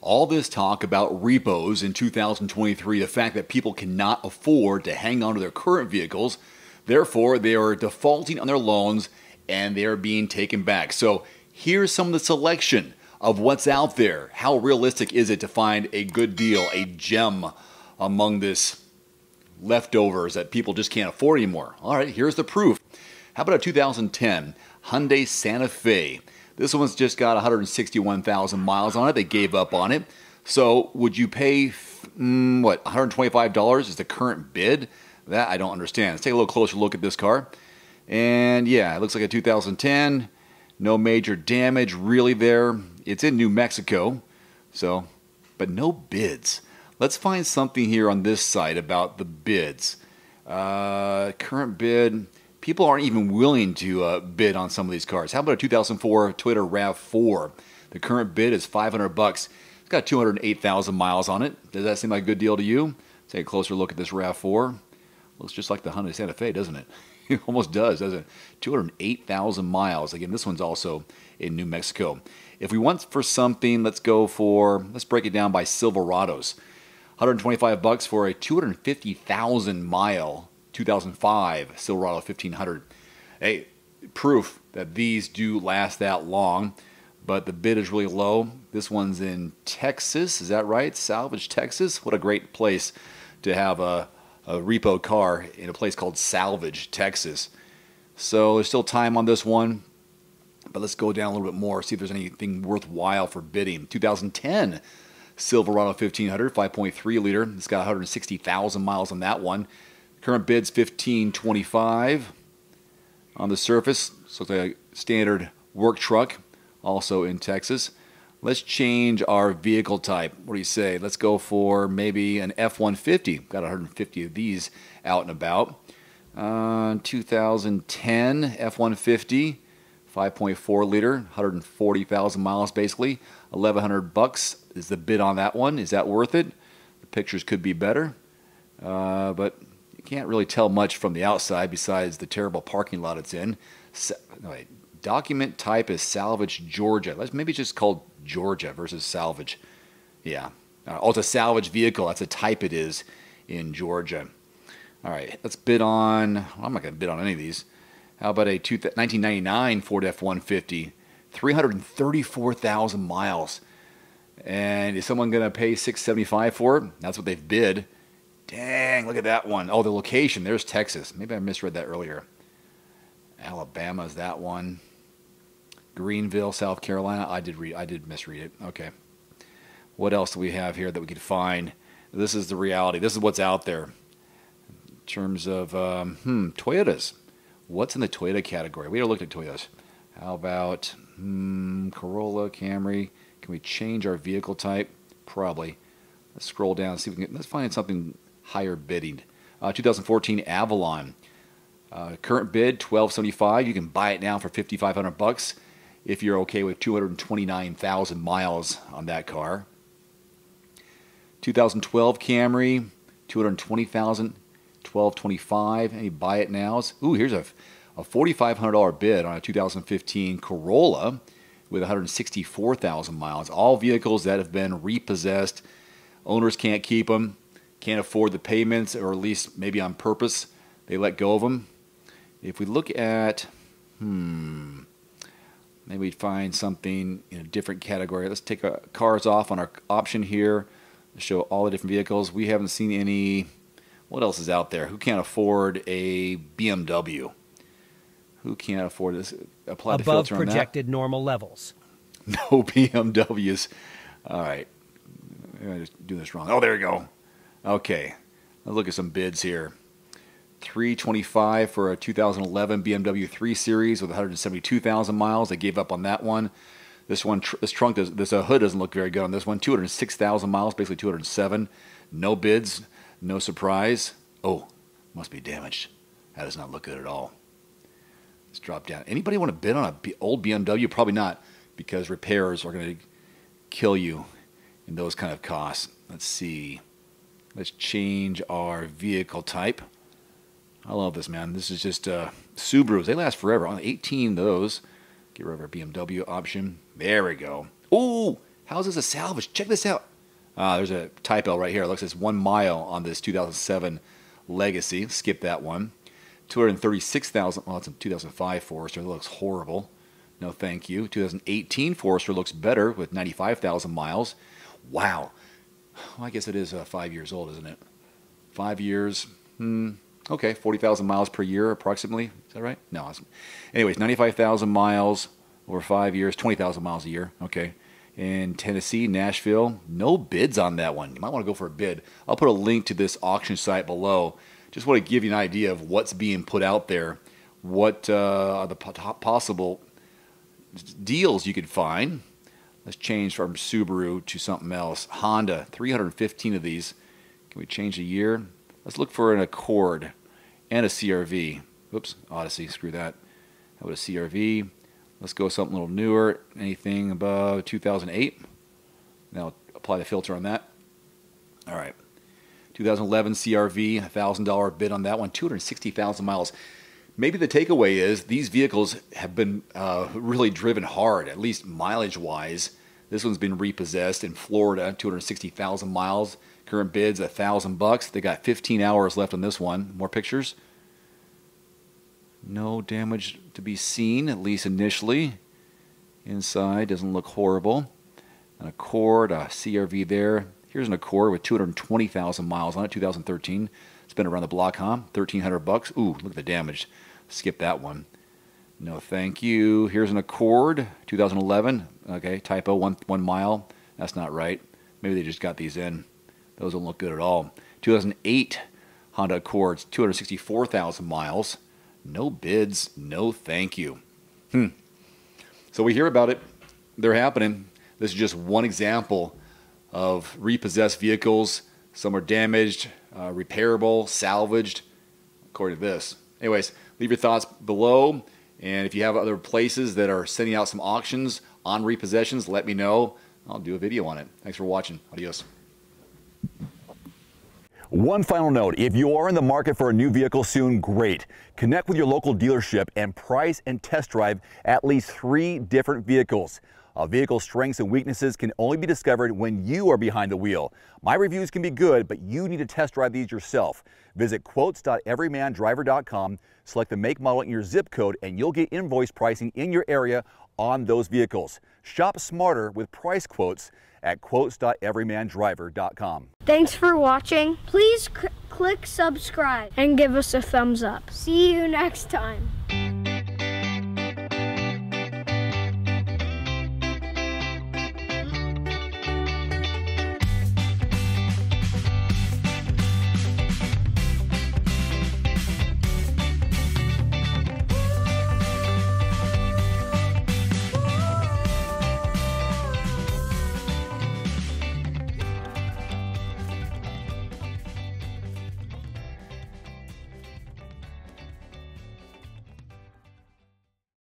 All this talk about repos in 2023, the fact that people cannot afford to hang on to their current vehicles, therefore, they are defaulting on their loans and they are being taken back. So, here's some of the selection of what's out there. How realistic is it to find a good deal, a gem among this leftovers that people just can't afford anymore? All right, here's the proof. How about a 2010 Hyundai Santa Fe? This one's just got 161,000 miles on it. They gave up on it. So, would you pay mm, what $125 is the current bid? That I don't understand. Let's take a little closer look at this car. And yeah, it looks like a 2010. No major damage really there. It's in New Mexico. So, but no bids. Let's find something here on this site about the bids. Uh, current bid. People aren't even willing to uh, bid on some of these cars. How about a 2004 Toyota RAV4? The current bid is 500 bucks. It's got 208,000 miles on it. Does that seem like a good deal to you? Take a closer look at this RAV4. Looks just like the Hyundai Santa Fe, doesn't it? It almost does, doesn't it? 208,000 miles. Again, this one's also in New Mexico. If we want for something, let's go for, let's break it down by Silverados. 125 bucks for a 250,000 mile 2005 Silverado 1500. Hey, proof that these do last that long, but the bid is really low. This one's in Texas, is that right? Salvage, Texas. What a great place to have a a repo car in a place called Salvage, Texas. So there's still time on this one, but let's go down a little bit more, see if there's anything worthwhile for bidding. 2010 Silverado 1500, 5.3 liter. It's got 160,000 miles on that one. Current bid's 1525 on the surface. So it's a standard work truck, also in Texas. Let's change our vehicle type. What do you say? Let's go for maybe an F-150. Got 150 of these out and about. Uh, 2010 F-150, 5.4 liter, 140,000 miles basically. 1,100 bucks is the bid on that one. Is that worth it? The pictures could be better, uh, but can't really tell much from the outside besides the terrible parking lot it's in. wait, document type is salvage Georgia. Let's maybe just called Georgia versus salvage. Yeah. Uh, oh, it's a salvage vehicle. That's a type it is in Georgia. All right, let's bid on. Well, I'm not going to bid on any of these. How about a 1999 Ford F-150, 334,000 miles, and is someone going to pay 675 for it? That's what they've bid. Dang, look at that one. Oh, the location. There's Texas. Maybe I misread that earlier. Alabama is that one. Greenville, South Carolina. I did read. I did misread it. Okay. What else do we have here that we could find? This is the reality. This is what's out there in terms of um, hmm, Toyotas. What's in the Toyota category? We already looked at Toyotas. How about hmm, Corolla, Camry? Can we change our vehicle type? Probably. Let's scroll down and see if we can. Let's find something higher bidding. Uh, 2014 Avalon. Uh, current bid 1275. You can buy it now for 5,500 bucks if you're okay with 229,000 miles on that car. 2012 Camry, 220,000, 1225. Any buy it nows? Ooh, here's a, a $4,500 bid on a 2015 Corolla with 164,000 miles. All vehicles that have been repossessed. Owners can't keep them, can't afford the payments, or at least maybe on purpose they let go of them. If we look at, hmm, Maybe we'd find something in a different category. Let's take cars off on our option here. Show all the different vehicles. We haven't seen any. What else is out there? Who can't afford a BMW? Who can't afford this? Apply Above the filter on projected normal levels. No BMWs. All right. I just do this wrong. Oh, there you go. Okay. Let's look at some bids here. 325 for a 2011 BMW 3 Series with 172,000 miles. They gave up on that one. This one, this trunk, does, this uh, hood doesn't look very good on this one. 206,000 miles, basically 207. No bids, no surprise. Oh, must be damaged. That does not look good at all. Let's drop down. Anybody want to bid on an old BMW? Probably not, because repairs are going to kill you in those kind of costs. Let's see. Let's change our vehicle type. I love this, man. This is just uh, Subarus. They last forever. On 18 of those. Get rid of our BMW option. There we go. Ooh, How is this a salvage? Check this out. Uh, there's a typo right here. It looks like it's one mile on this 2007 Legacy. Skip that one. 236,000. Well, it's a 2005 Forester. That looks horrible. No, thank you. 2018 Forester looks better with 95,000 miles. Wow. Well, I guess it is uh, five years old, isn't it? Five years. Hmm. Okay, 40,000 miles per year approximately. Is that right? No. Anyways, 95,000 miles over five years, 20,000 miles a year. Okay. In Tennessee, Nashville, no bids on that one. You might want to go for a bid. I'll put a link to this auction site below. Just want to give you an idea of what's being put out there, what uh, are the possible deals you could find. Let's change from Subaru to something else. Honda, 315 of these. Can we change the year? Let's look for an Accord and a CRV. Oops, Odyssey, screw that. How about a CRV? Let's go something a little newer. Anything above 2008? Now apply the filter on that. All right. 2011 CRV, $1,000 bid on that one, 260,000 miles. Maybe the takeaway is these vehicles have been uh, really driven hard, at least mileage wise. This one's been repossessed in Florida, 260,000 miles. Current bids, a thousand bucks. They got 15 hours left on this one. More pictures. No damage to be seen, at least initially. Inside doesn't look horrible. An Accord, a CRV there. Here's an Accord with 220,000 miles on it, 2013. Been around the block, huh? 1,300 bucks. Ooh, look at the damage. Skip that one. No, thank you. Here's an Accord, 2011. Okay, typo, one, one mile. That's not right. Maybe they just got these in. Those don't look good at all. 2008 Honda Accords, 264,000 miles. No bids, no thank you. Hmm. So we hear about it. They're happening. This is just one example of repossessed vehicles. Some are damaged, uh, repairable, salvaged, according to this. Anyways, leave your thoughts below. And if you have other places that are sending out some auctions on repossessions, let me know. I'll do a video on it. Thanks for watching. Adios. One final note, if you are in the market for a new vehicle soon, great. Connect with your local dealership and price and test drive at least three different vehicles. A vehicle's strengths and weaknesses can only be discovered when you are behind the wheel. My reviews can be good, but you need to test drive these yourself. Visit quotes.everymandriver.com, select the make model in your zip code, and you'll get invoice pricing in your area on those vehicles. Shop smarter with price quotes at quotes.everymandriver.com. Thanks for watching. Please click subscribe and give us a thumbs up. See you next time.